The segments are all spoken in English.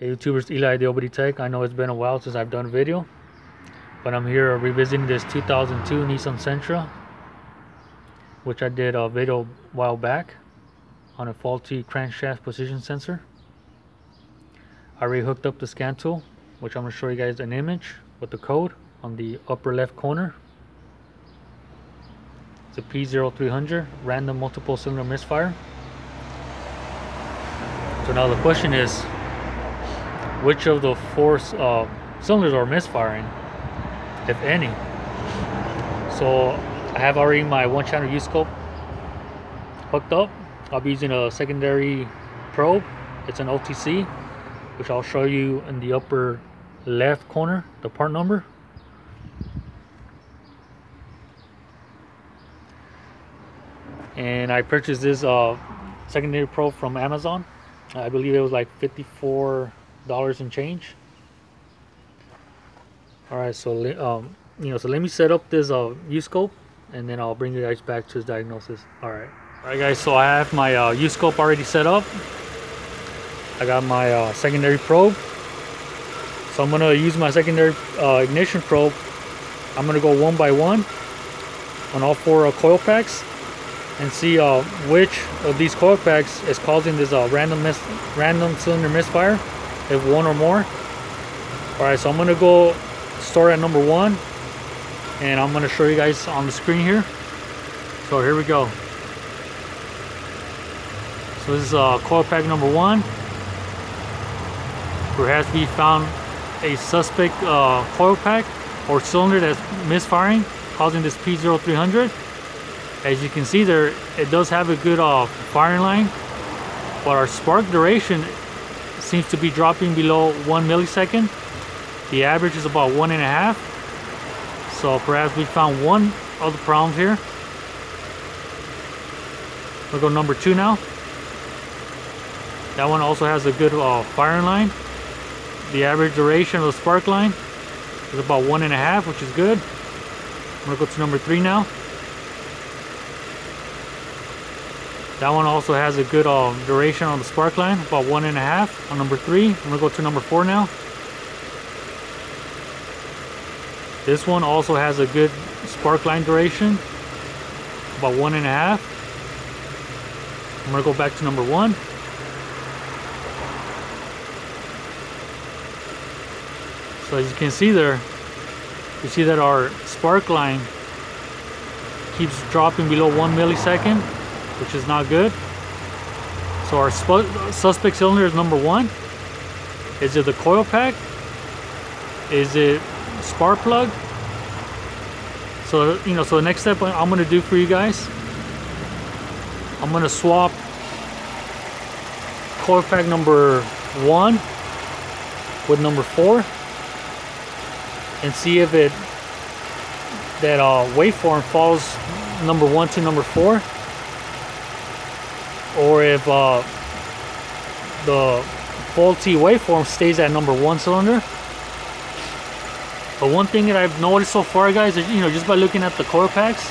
Hey YouTubers, Eli the OBD Tech. I know it's been a while since I've done a video, but I'm here revisiting this 2002 Nissan Sentra, which I did a video a while back on a faulty crankshaft position sensor. I already hooked up the scan tool, which I'm going to show you guys an image with the code on the upper left corner. It's a P0300 random multiple cylinder misfire. So now the question is, which of the four uh, cylinders are misfiring, if any. So I have already my one channel U-scope hooked up. I'll be using a secondary probe. It's an OTC, which I'll show you in the upper left corner, the part number. And I purchased this uh, secondary probe from Amazon. I believe it was like 54 dollars and change. All right so um you know so let me set up this uh u-scope and then i'll bring you guys back to his diagnosis. All right. All right guys so i have my uh u-scope already set up. I got my uh, secondary probe. So i'm gonna use my secondary uh, ignition probe. I'm gonna go one by one on all four uh, coil packs and see uh, which of these coil packs is causing this uh, random random cylinder misfire if one or more. All right so i'm gonna go start at number one and i'm gonna show you guys on the screen here. So here we go. So this is uh, coil pack number one there has to be found a suspect uh, coil pack or cylinder that's misfiring causing this P0300 as you can see there it does have a good uh, firing line but our spark duration seems to be dropping below one millisecond. The average is about one and a half. So perhaps we found one of the problems here. We'll go number two now. That one also has a good uh, firing line. The average duration of the spark line is about one and a half, which is good. I'm gonna go to number three now. That one also has a good uh, duration on the spark line, about one and a half on number three. I'm gonna go to number four now. This one also has a good spark line duration, about one and a half. I'm gonna go back to number one. So as you can see there, you see that our spark line keeps dropping below one millisecond which is not good. So our suspect cylinder is number one. Is it the coil pack? Is it spark plug? So, you know, so the next step I'm gonna do for you guys, I'm gonna swap coil pack number one with number four and see if it that uh, waveform falls number one to number four or if uh, the faulty waveform stays at number one cylinder. But one thing that I've noticed so far, guys, is you know just by looking at the coil packs,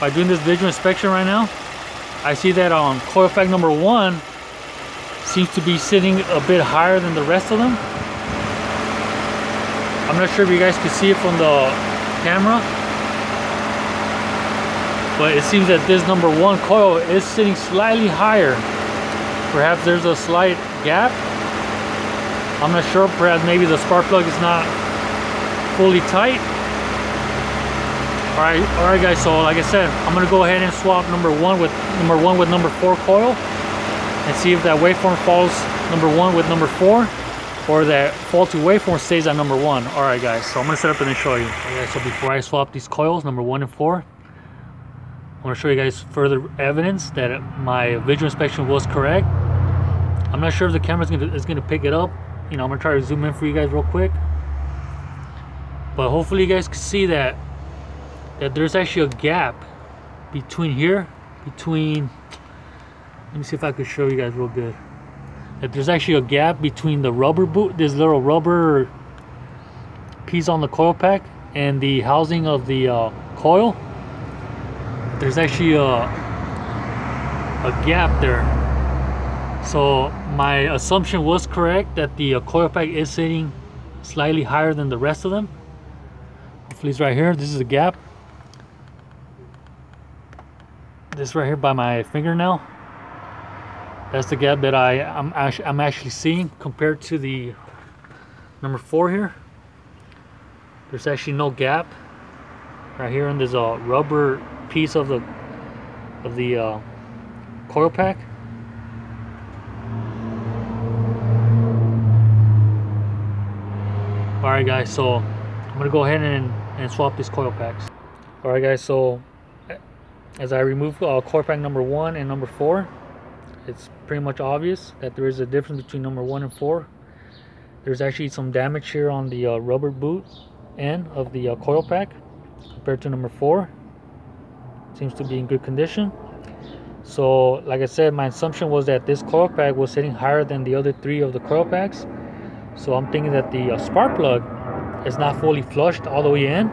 by doing this visual inspection right now, I see that on coil pack number one seems to be sitting a bit higher than the rest of them. I'm not sure if you guys can see it from the camera, but it seems that this number one coil is sitting slightly higher. Perhaps there's a slight gap. I'm not sure perhaps maybe the spark plug is not fully tight. All right all right guys so like I said I'm gonna go ahead and swap number one with number one with number four coil and see if that waveform falls number one with number four or that faulty waveform stays at number one. All right guys so I'm gonna set up and then show you okay so before I swap these coils number one and four I want to show you guys further evidence that my visual inspection was correct. I'm not sure if the camera is going to pick it up. You know, I'm going to try to zoom in for you guys real quick. But hopefully you guys can see that that there's actually a gap between here, between, let me see if I could show you guys real good. That there's actually a gap between the rubber boot, this little rubber piece on the coil pack and the housing of the uh, coil there's actually a, a gap there So my assumption was correct that the uh, coil pack is sitting slightly higher than the rest of them. Hopefully it's right here. This is a gap. This right here by my fingernail. That's the gap that I, I'm, actually, I'm actually seeing compared to the number four here. There's actually no gap right here and there's a rubber piece of the of the uh, coil pack. Alright guys, so I'm gonna go ahead and, and swap these coil packs. Alright guys, so as I remove uh, coil pack number one and number four, it's pretty much obvious that there is a difference between number one and four. There's actually some damage here on the uh, rubber boot end of the uh, coil pack compared to number four. Seems to be in good condition. So like I said, my assumption was that this coil pack was sitting higher than the other three of the coil packs. So I'm thinking that the uh, spark plug is not fully flushed all the way in,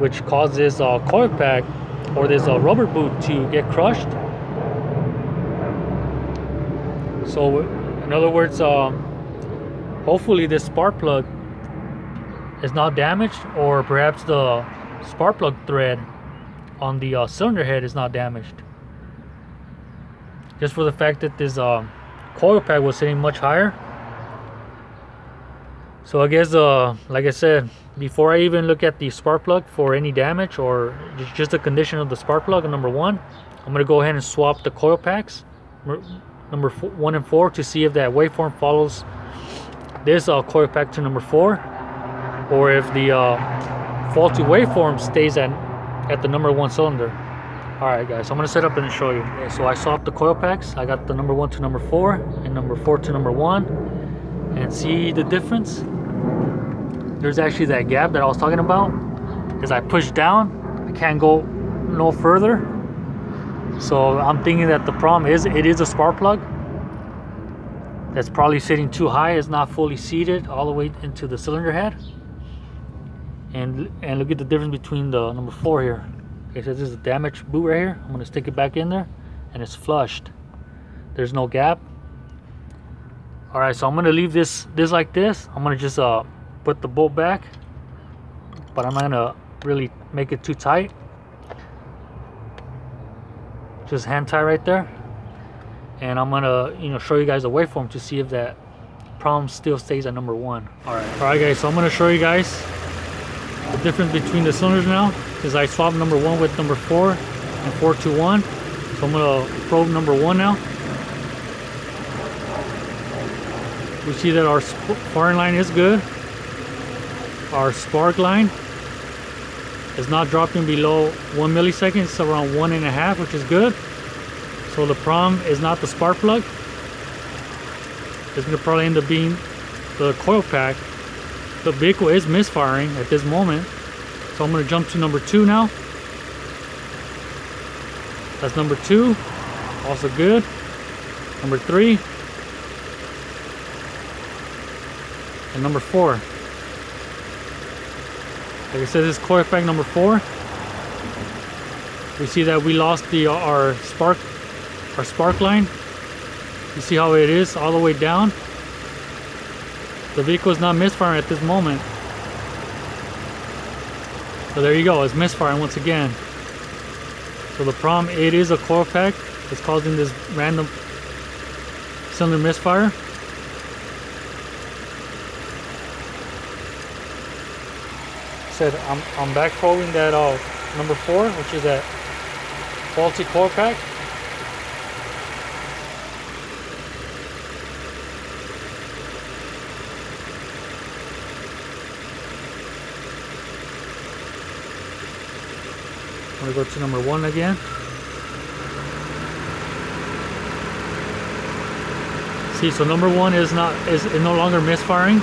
which causes a uh, coil pack or this uh, rubber boot to get crushed. So in other words, uh, hopefully this spark plug is not damaged or perhaps the spark plug thread on the uh, cylinder head is not damaged. Just for the fact that this uh, coil pack was sitting much higher so I guess, uh, like I said, before I even look at the spark plug for any damage or just the condition of the spark plug, number one, I'm gonna go ahead and swap the coil packs, number four, one and four, to see if that waveform follows this uh, coil pack to number four, or if the uh, faulty waveform stays at at the number one cylinder. All right, guys, so I'm gonna set up and show you. Okay, so I swapped the coil packs. I got the number one to number four and number four to number one, and see the difference there's actually that gap that I was talking about as I push down I can't go no further so I'm thinking that the problem is it is a spark plug that's probably sitting too high it's not fully seated all the way into the cylinder head and and look at the difference between the number four here. Okay so this is a damaged boot right here. I'm gonna stick it back in there and it's flushed. There's no gap. All right so I'm gonna leave this this like this. I'm gonna just uh put the bolt back but I'm not gonna really make it too tight. Just hand tie right there. And I'm gonna you know show you guys the waveform to see if that problem still stays at number one. All right. All right guys so I'm gonna show you guys the difference between the cylinders now is I swapped number one with number four and four to one. So I'm gonna probe number one now. We see that our firing line is good. Our spark line is not dropping below one millisecond. It's around one and a half which is good. So the problem is not the spark plug. It's gonna probably end up being the coil pack the vehicle is misfiring at this moment so I'm gonna jump to number two now that's number two also good number three and number four like I said, this is coil pack number four. We see that we lost the uh, our spark our spark line. You see how it is all the way down. The vehicle is not misfiring at this moment. So there you go, it's misfiring once again. So the problem, it is a coil pack that's causing this random cylinder misfire. said, I'm, I'm back probing that uh, number four, which is that faulty coil pack. Gonna go to number one again. See, so number one is not is no longer misfiring.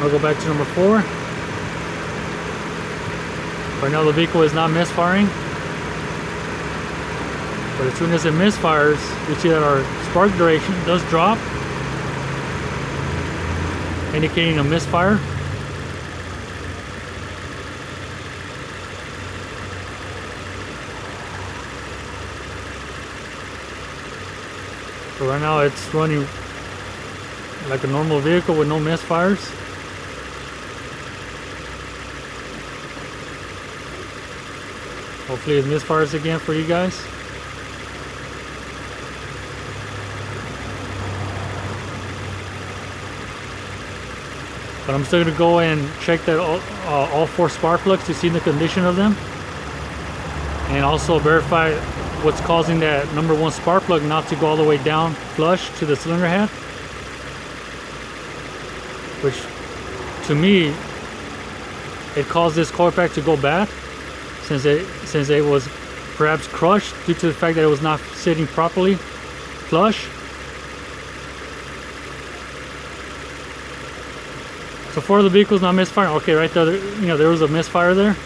I'll go back to number four. Right now the vehicle is not misfiring. But as soon as it misfires, you see that our spark duration does drop. indicating a misfire. So right now it's running like a normal vehicle with no misfires. Hopefully it misfires again for you guys. But I'm still gonna go and check that all, uh, all four spark plugs to see the condition of them. And also verify what's causing that number one spark plug not to go all the way down flush to the cylinder head. Which to me, it caused this coil pack to go bad since it since it was perhaps crushed due to the fact that it was not sitting properly flush. So for the vehicle's not misfiring. Okay, right there, you know, there was a misfire there.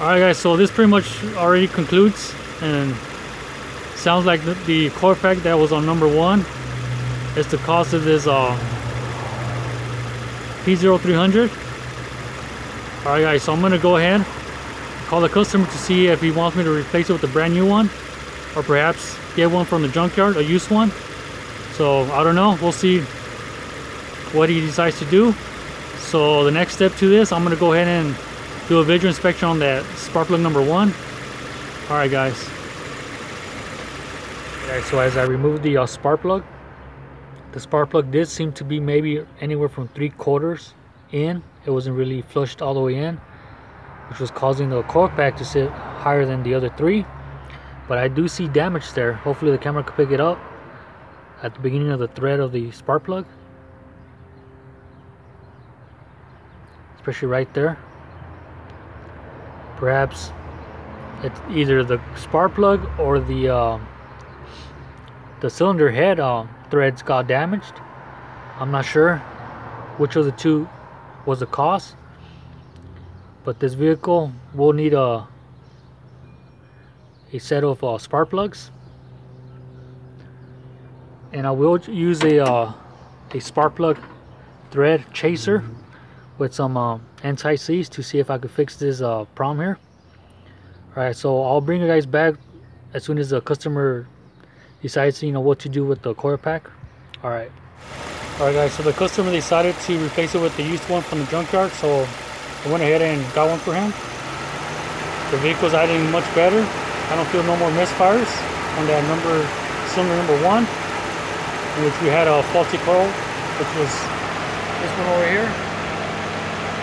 Alright guys, so this pretty much already concludes and sounds like the, the coil pack that was on number one is the cost of this uh, P0300. Alright guys, so I'm gonna go ahead call the customer to see if he wants me to replace it with a brand new one or perhaps get one from the junkyard, a used one. So I don't know, we'll see what he decides to do. So the next step to this, I'm gonna go ahead and do a visual inspection on that spark plug number one. All right, guys. Okay, so as I removed the uh, spark plug, the spark plug did seem to be maybe anywhere from three quarters in. It wasn't really flushed all the way in, which was causing the coil pack to sit higher than the other three. But I do see damage there. Hopefully the camera can pick it up at the beginning of the thread of the spark plug. Especially right there. Perhaps it's either the spark plug or the uh, the cylinder head uh, threads got damaged. I'm not sure which of the two was the cause. But this vehicle will need a a set of uh, spark plugs. And I will use a uh, a spark plug thread chaser with some uh, anti-seize to see if I could fix this uh, problem here. Alright, so I'll bring you guys back as soon as the customer decides, you know, what to do with the coil pack. Alright. Alright guys, so the customer decided to replace it with the used one from the junkyard, so I went ahead and got one for him. The vehicle's acting much better. I don't feel no more misfires on that number, cylinder number one, in which we had a faulty coil, which was this one over here.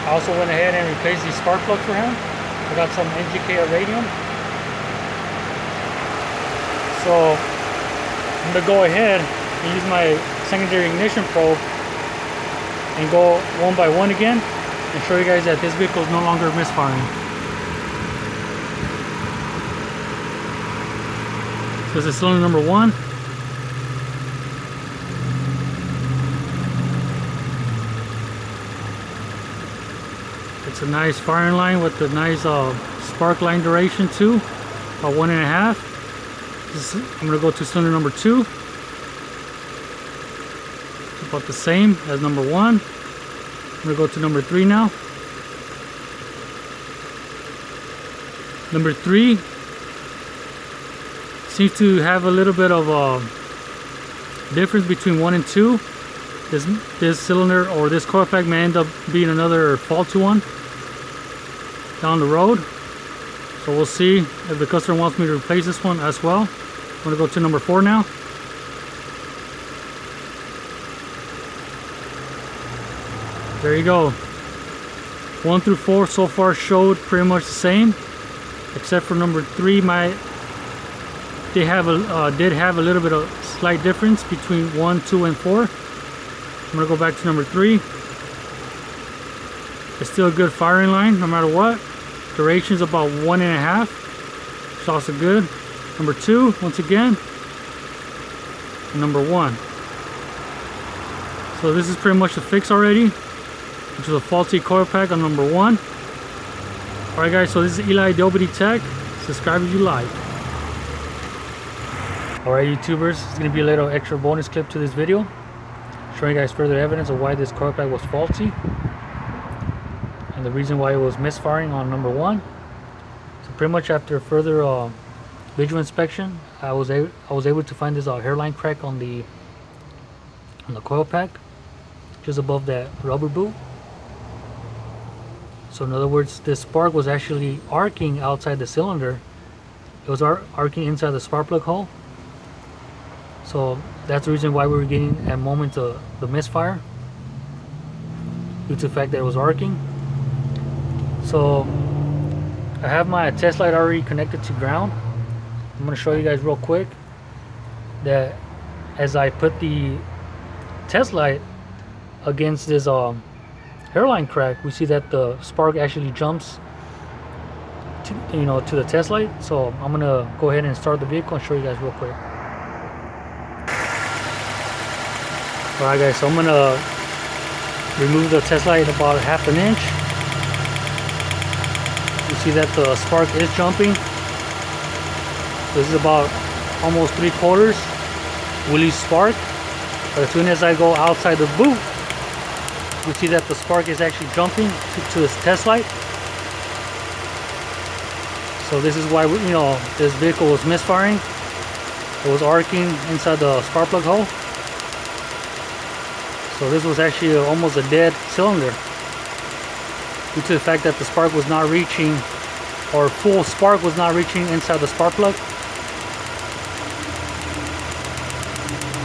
I also went ahead and replaced the spark plug for him. I got some NGK iridium. So I'm gonna go ahead and use my secondary ignition probe and go one by one again and show you guys that this vehicle is no longer misfiring. So this is cylinder number one. It's a nice firing line with a nice uh, spark line duration too, about one and a half. Is, I'm gonna go to cylinder number two. It's about the same as number one. I'm gonna go to number three now. Number three seems to have a little bit of a difference between one and two. This, this cylinder or this coil pack may end up being another faulty one down the road. So we'll see if the customer wants me to replace this one as well. I'm gonna go to number four now. There you go. One through four so far showed pretty much the same, except for number three. My they have a uh, did have a little bit of slight difference between one, two, and four. I'm gonna go back to number three. It's still a good firing line no matter what. Duration is about one and a half. It's also good. Number two, once again. And number one. So this is pretty much the fix already. Which is a faulty coil pack on number one. Alright guys, so this is Eli the OBD Tech. Subscribe if you like. Alright YouTubers, it's to be a little extra bonus clip to this video. showing you guys further evidence of why this coil pack was faulty and the reason why it was misfiring on number one. So pretty much after further uh, visual inspection, I was able I was able to find this uh, hairline crack on the on the coil pack, just above that rubber boot. So in other words, this spark was actually arcing outside the cylinder. It was ar arcing inside the spark plug hole. So that's the reason why we were getting at moments of the misfire due to the fact that it was arcing. So I have my test light already connected to ground. I'm to show you guys real quick that as I put the test light against this um, hairline crack, we see that the spark actually jumps to, you know, to the test light. So I'm going to go ahead and start the vehicle and show you guys real quick. Alright guys, so I'm gonna remove the test light about half an inch. You see that the spark is jumping. This is about almost three quarters Willys spark. But as soon as I go outside the boot, you see that the spark is actually jumping to, to this test light. So this is why, you know, this vehicle was misfiring. It was arcing inside the spark plug hole. So this was actually almost a dead cylinder due to the fact that the spark was not reaching or full spark was not reaching inside the spark plug.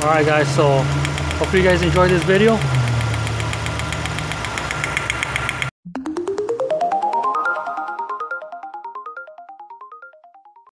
Alright guys, so hopefully you guys enjoyed this video.